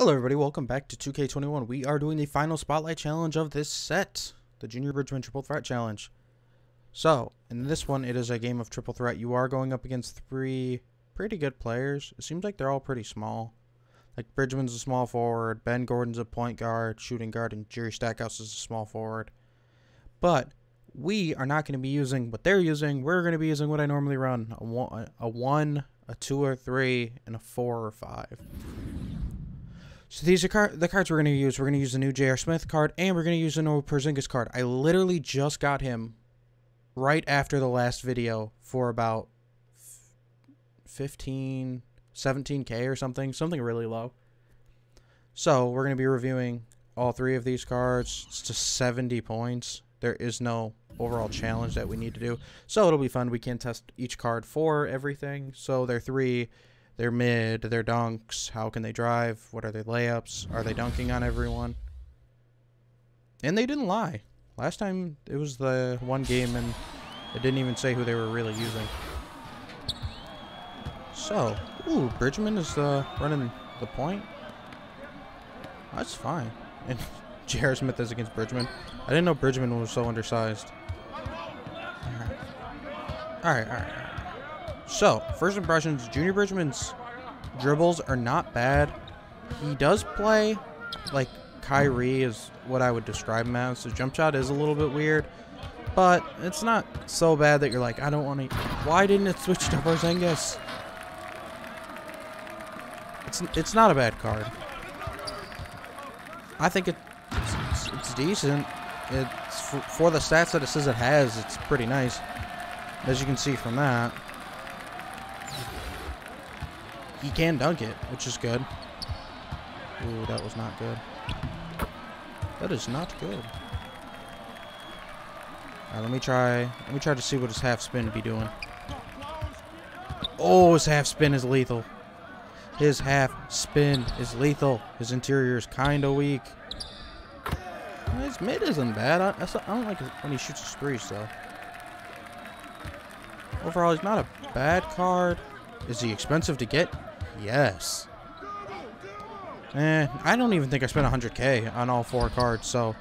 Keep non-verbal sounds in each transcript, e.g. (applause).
Hello everybody, welcome back to 2K21. We are doing the final Spotlight Challenge of this set, the Junior Bridgeman Triple Threat Challenge. So, in this one, it is a game of Triple Threat. You are going up against three pretty good players. It seems like they're all pretty small. Like, Bridgeman's a small forward, Ben Gordon's a point guard, shooting guard, and Jerry Stackhouse is a small forward. But, we are not going to be using what they're using. We're going to be using what I normally run, a one, a, one, a two or three, and a four or five. So these are car the cards we're going to use. We're going to use the new J.R. Smith card, and we're going to use the new Porzingis card. I literally just got him right after the last video for about 15, 17k or something. Something really low. So we're going to be reviewing all three of these cards. It's just 70 points. There is no overall challenge that we need to do. So it'll be fun. We can test each card for everything. So they're three their mid, their dunks, how can they drive, what are their layups, are they dunking on everyone? And they didn't lie. Last time it was the one game and it didn't even say who they were really using. So, ooh, Bridgeman is uh, running the point. That's fine. And (laughs) J.R. Smith is against Bridgeman. I didn't know Bridgeman was so undersized. Alright, alright, alright. So, first impressions, Junior Bridgeman's dribbles are not bad. He does play like Kyrie is what I would describe him as. His jump shot is a little bit weird, but it's not so bad that you're like, I don't want to. Why didn't it switch to Porzingis? It's it's not a bad card. I think it, it's, it's, decent. It's for, for the stats that it says it has. It's pretty nice, as you can see from that he can dunk it, which is good. Ooh, that was not good. That is not good. Alright, let me try let me try to see what his half spin be doing. Oh, his half spin is lethal. His half spin is lethal. His interior is kinda weak. His mid isn't bad. I, I don't like when he shoots his threes though. Overall, he's not a bad card. Is he expensive to get? Yes. Eh, I don't even think I spent 100k on all four cards, so...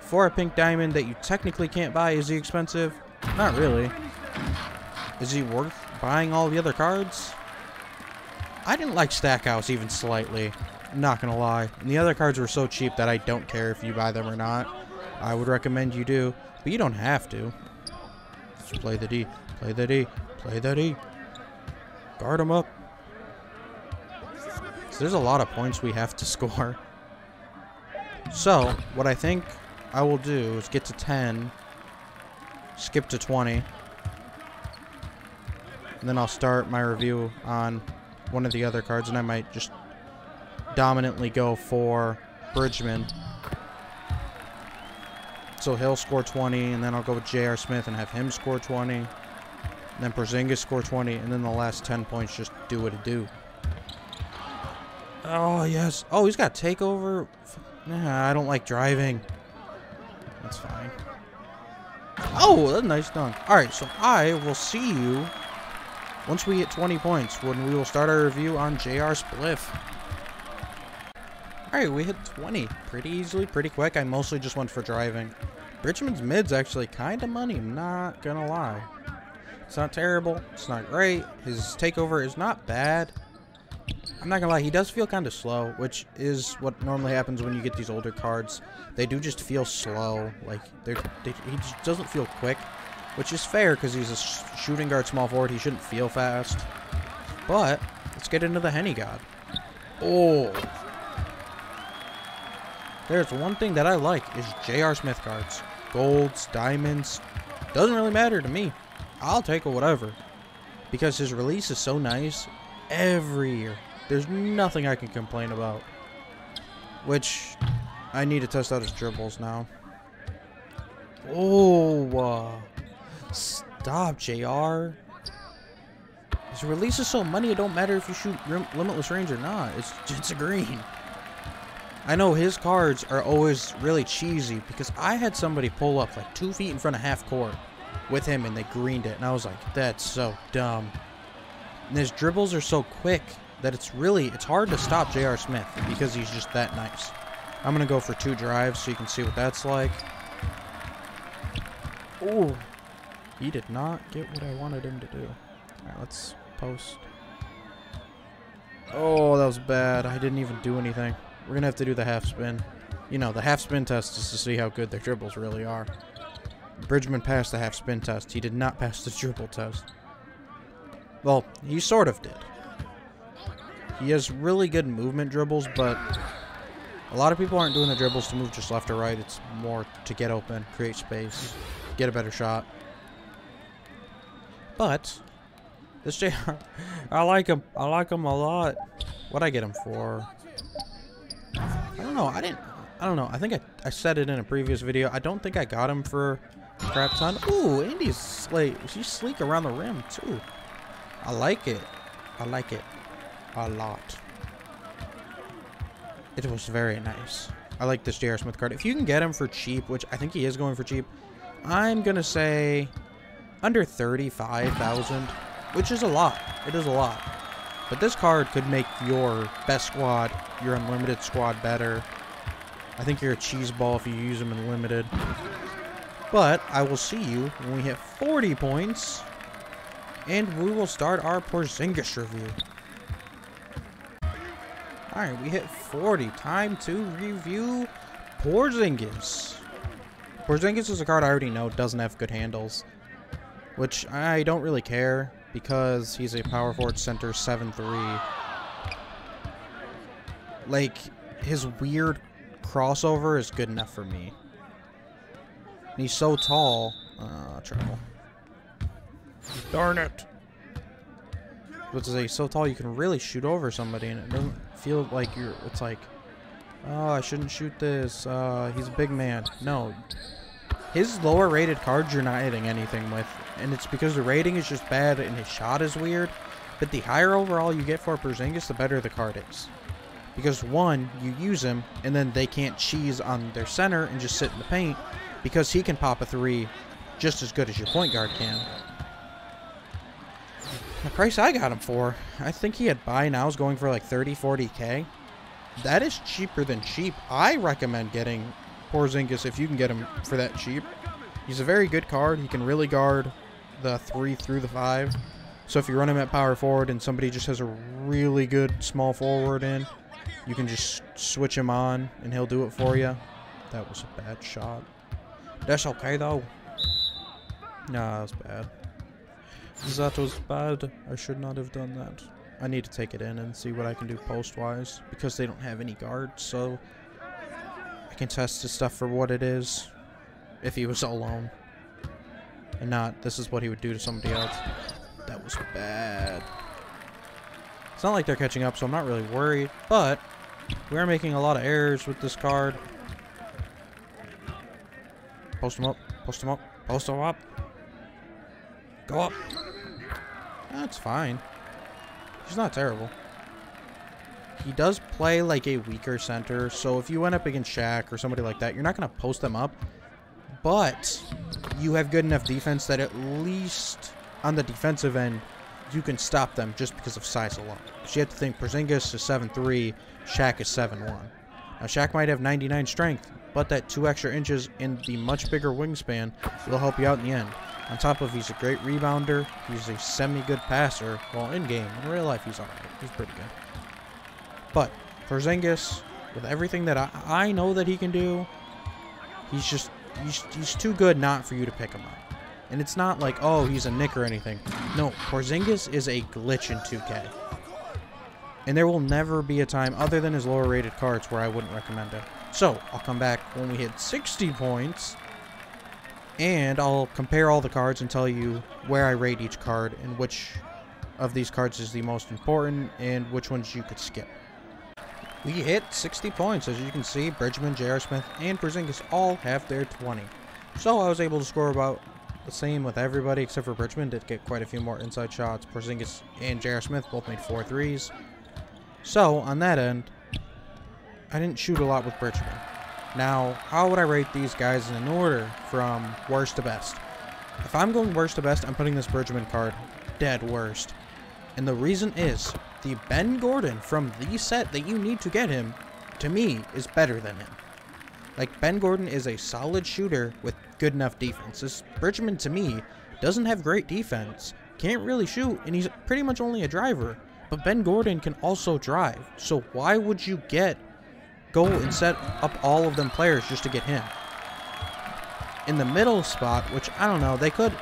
For a pink diamond that you technically can't buy, is he expensive? Not really. Is he worth buying all the other cards? I didn't like Stackhouse even slightly. I'm not gonna lie. And the other cards were so cheap that I don't care if you buy them or not. I would recommend you do, but you don't have to. Just play the D. Play the D. Play the D. Guard him up. There's a lot of points we have to score. So, what I think I will do is get to 10, skip to 20, and then I'll start my review on one of the other cards, and I might just dominantly go for Bridgeman. So he'll score 20, and then I'll go with J.R. Smith and have him score 20. And then Porzingis score 20, and then the last 10 points just do what it do. Oh, yes. Oh, he's got takeover. Nah, I don't like driving. That's fine. Oh, that's a nice dunk. Alright, so I will see you once we hit 20 points when we will start our review on JR Spliff. Alright, we hit 20 pretty easily, pretty quick. I mostly just went for driving. Bridgeman's mid's actually kind of money, I'm not gonna lie. It's not terrible, it's not great. His takeover is not bad. I'm not gonna lie, he does feel kind of slow, which is what normally happens when you get these older cards. They do just feel slow, like they're, they, he just doesn't feel quick, which is fair because he's a shooting guard small forward. He shouldn't feel fast. But let's get into the Henny God. Oh, there's one thing that I like is J.R. Smith cards, golds, diamonds. Doesn't really matter to me. I'll take a whatever because his release is so nice every year. There's nothing I can complain about. Which, I need to test out his dribbles now. Oh, uh, stop, JR. His release is so money, it don't matter if you shoot limitless range or not. It's, it's a green. I know his cards are always really cheesy because I had somebody pull up like two feet in front of half court with him and they greened it. And I was like, that's so dumb. And his dribbles are so quick that it's really, it's hard to stop J.R. Smith because he's just that nice. I'm going to go for two drives so you can see what that's like. Oh, he did not get what I wanted him to do. All right, let's post. Oh, that was bad. I didn't even do anything. We're going to have to do the half spin. You know, the half spin test is to see how good their dribbles really are. Bridgeman passed the half spin test. He did not pass the dribble test. Well, he sort of did. He has really good movement dribbles, but a lot of people aren't doing the dribbles to move just left or right. It's more to get open, create space, get a better shot. But this JR, (laughs) I like him. I like him a lot. What I get him for? I don't know. I didn't. I don't know. I think I, I said it in a previous video. I don't think I got him for crap ton. Ooh, Indy's like she's sleek around the rim too. I like it. I like it a lot. It was very nice. I like this J.R. Smith card. If you can get him for cheap, which I think he is going for cheap, I'm going to say under 35,000, which is a lot. It is a lot. But this card could make your best squad, your unlimited squad better. I think you're a cheese ball if you use them in limited. But I will see you when we hit 40 points. And we will start our Porzingis review. Alright, we hit 40. Time to review Porzingis. Porzingis is a card I already know doesn't have good handles. Which I don't really care because he's a power forward center 7-3. Like, his weird crossover is good enough for me. And he's so tall. Uh, trouble. Darn it. But to say, so tall you can really shoot over somebody and it doesn't feel like you're, it's like, oh, I shouldn't shoot this. Uh, he's a big man. No. His lower rated cards you're not hitting anything with. And it's because the rating is just bad and his shot is weird. But the higher overall you get for Porzingis, the better the card is. Because one, you use him, and then they can't cheese on their center and just sit in the paint, because he can pop a three just as good as your point guard can. The price I got him for, I think he had buy now is going for like 30, 40k. That is cheaper than cheap. I recommend getting Porzingis if you can get him for that cheap. He's a very good card. He can really guard the 3 through the 5. So if you run him at power forward and somebody just has a really good small forward in, you can just switch him on and he'll do it for you. That was a bad shot. That's okay though. Nah, that was bad. That was bad. I should not have done that. I need to take it in and see what I can do post-wise. Because they don't have any guards, so... I can test the stuff for what it is. If he was alone. And not, this is what he would do to somebody else. That was bad. It's not like they're catching up, so I'm not really worried. But, we are making a lot of errors with this card. Post him up. Post him up. Post him up. Go up. That's fine. He's not terrible. He does play like a weaker center, so if you went up against Shaq or somebody like that, you're not going to post them up. But you have good enough defense that at least on the defensive end, you can stop them just because of size alone. Because you have to think Porzingis is 7'3", Shaq is 7'1". Now, Shaq might have 99 strength, but that two extra inches in the much bigger wingspan will help you out in the end. On top of he's a great rebounder, he's a semi-good passer. Well, in-game, in real life he's alright. He's pretty good. But, Porzingis, with everything that I, I know that he can do, he's just, he's, he's too good not for you to pick him up. And it's not like, oh, he's a Knick or anything. No, Porzingis is a glitch in 2K. And there will never be a time, other than his lower rated cards, where I wouldn't recommend it. So, I'll come back when we hit 60 points. And I'll compare all the cards and tell you where I rate each card and which of these cards is the most important and which ones you could skip. We hit 60 points. As you can see, Bridgeman, J.R. Smith, and Porzingis all have their 20. So I was able to score about the same with everybody except for Bridgeman. Did get quite a few more inside shots. Porzingis and J.R. Smith both made four threes. So, on that end, I didn't shoot a lot with Bridgeman. Now, how would I rate these guys in order from worst to best? If I'm going worst to best, I'm putting this Bridgeman card dead worst. And the reason is, the Ben Gordon from the set that you need to get him, to me, is better than him. Like, Ben Gordon is a solid shooter with good enough defense. This Bridgeman, to me, doesn't have great defense, can't really shoot, and he's pretty much only a driver. But Ben Gordon can also drive. So why would you get go and set up all of them players just to get him? In the middle spot, which I don't know, they could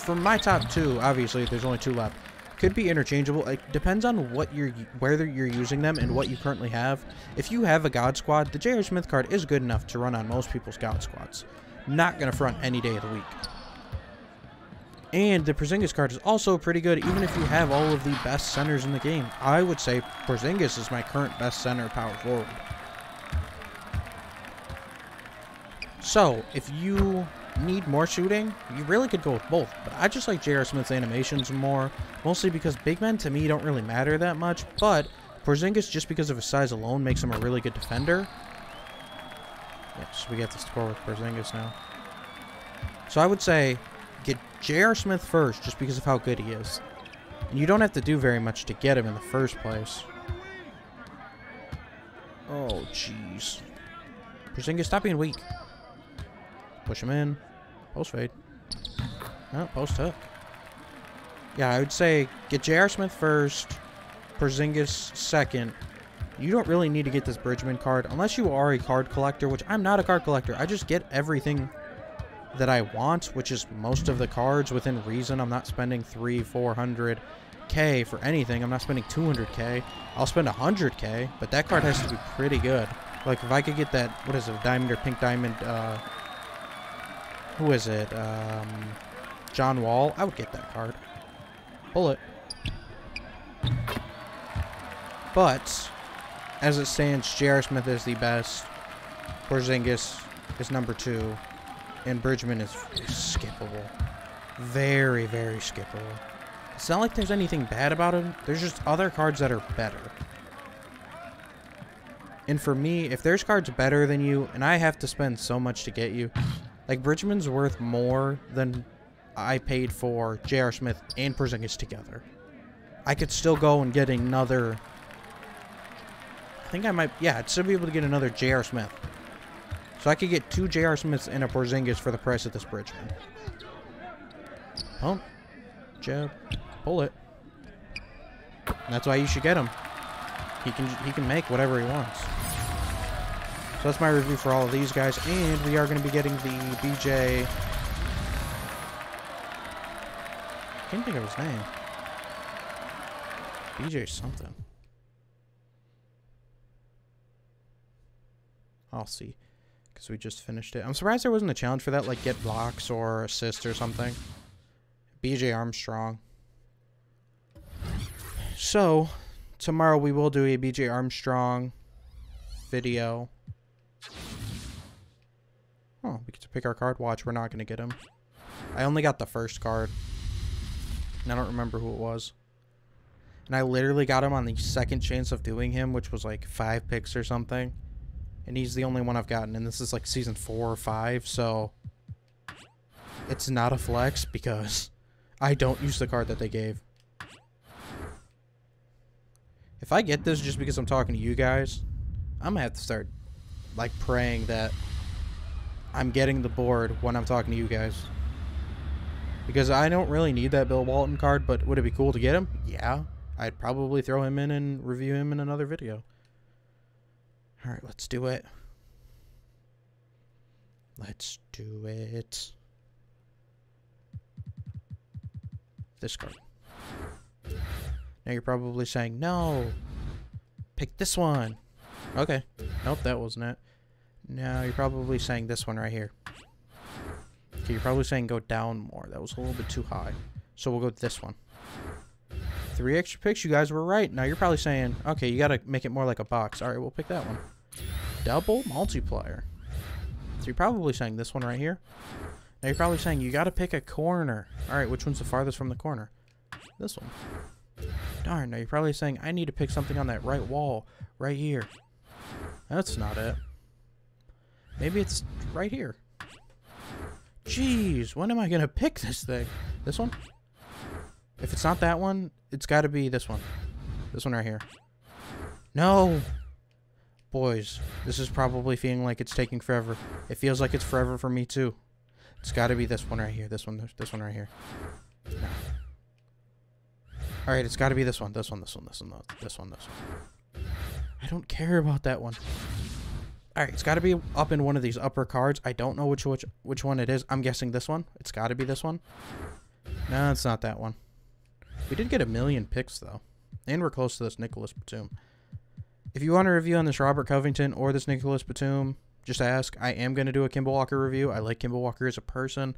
for my top two, obviously there's only two left. Could be interchangeable. It depends on what you're whether you're using them and what you currently have. If you have a God Squad, the J.R. Smith card is good enough to run on most people's God Squads. Not gonna front any day of the week. And the Porzingis card is also pretty good, even if you have all of the best centers in the game. I would say Porzingis is my current best center power forward. So, if you need more shooting, you really could go with both. But I just like J.R. Smith's animations more, mostly because big men to me don't really matter that much, but Porzingis, just because of his size alone, makes him a really good defender. Yes, we get the score with Porzingis now. So I would say get J.R. Smith first just because of how good he is. And you don't have to do very much to get him in the first place. Oh, jeez. Porzingis, stop being weak. Push him in. Post fade. No, post up. Yeah, I would say get J.R. Smith first. Porzingis second. You don't really need to get this Bridgeman card unless you are a card collector, which I'm not a card collector. I just get everything that I want, which is most of the cards within reason. I'm not spending three, four hundred K for anything. I'm not spending 200K. I'll spend 100K, but that card has to be pretty good. Like, if I could get that, what is it, diamond or pink diamond, uh, who is it, um, John Wall, I would get that card. Bullet. But, as it stands, J.R. Smith is the best. Porzingis is number two and Bridgeman is skippable. Very, very skippable. It's not like there's anything bad about him. There's just other cards that are better. And for me, if there's cards better than you, and I have to spend so much to get you, like Bridgeman's worth more than I paid for J.R. Smith and Porzingis together. I could still go and get another... I think I might... Yeah, I'd still be able to get another J.R. Smith. So I could get two J.R. Smiths and a Porzingis for the price of this Bridgeman. Pump. Jab. Pull it. And that's why you should get him. He can he can make whatever he wants. So that's my review for all of these guys. And we are going to be getting the BJ... I can't think of his name. BJ something. I'll see because we just finished it. I'm surprised there wasn't a challenge for that, like get blocks or assist or something. BJ Armstrong. So, tomorrow we will do a BJ Armstrong video. Oh, we get to pick our card. Watch, we're not going to get him. I only got the first card. And I don't remember who it was. And I literally got him on the second chance of doing him, which was like five picks or something and he's the only one I've gotten, and this is like season four or five, so it's not a flex because (laughs) I don't use the card that they gave. If I get this just because I'm talking to you guys, I'm gonna have to start like praying that I'm getting the board when I'm talking to you guys. Because I don't really need that Bill Walton card, but would it be cool to get him? Yeah. I'd probably throw him in and review him in another video. All right, let's do it. Let's do it. This card. Now you're probably saying, no, pick this one. Okay. Nope, that wasn't it. Now you're probably saying this one right here. Okay, you're probably saying go down more. That was a little bit too high. So we'll go with this one. Three extra picks. You guys were right. Now you're probably saying, okay, you got to make it more like a box. All right, we'll pick that one. Double multiplier. So you're probably saying this one right here. Now you're probably saying you got to pick a corner. All right, which one's the farthest from the corner? This one. Darn, now you're probably saying I need to pick something on that right wall, right here. That's not it. Maybe it's right here. Jeez, when am I going to pick this thing? This one? If it's not that one, it's got to be this one. This one right here. No! Boys, this is probably feeling like it's taking forever. It feels like it's forever for me too. It's got to be this one right here. This one. This one right here. No. All right, it's got to be this one. This one. This one. This one. This one. This one. I don't care about that one. All right, it's got to be up in one of these upper cards. I don't know which which which one it is. I'm guessing this one. It's got to be this one. No, it's not that one. We did get a million picks though, and we're close to this Nicolas Batum. If you want a review on this Robert Covington or this Nicolas Batum, just ask. I am going to do a Kemba Walker review. I like Kemba Walker as a person.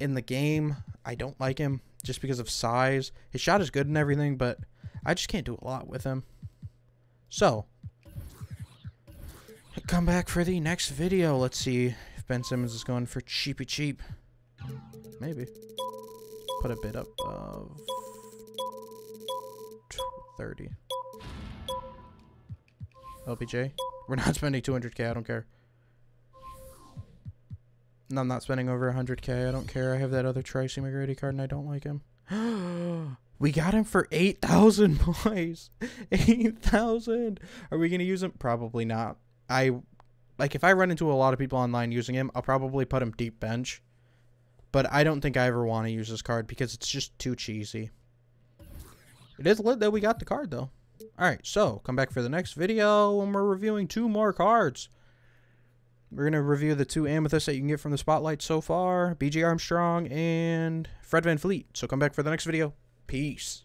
In the game, I don't like him just because of size. His shot is good and everything, but I just can't do a lot with him. So, come back for the next video. Let's see if Ben Simmons is going for cheapy cheap. Maybe. Put a bit up of 30. LBJ. We're not spending 200k, I don't care. No, I'm not spending over 100k, I don't care. I have that other Tracy McGrady card and I don't like him. (gasps) we got him for 8,000 (laughs) boys. 8,000. Are we going to use him? Probably not. I like if I run into a lot of people online using him, I'll probably put him deep bench. But I don't think I ever want to use this card because it's just too cheesy. It is lit that we got the card though. Alright, so come back for the next video when we're reviewing two more cards. We're going to review the two amethysts that you can get from the spotlight so far. BJ Armstrong and Fred VanVleet. So come back for the next video. Peace.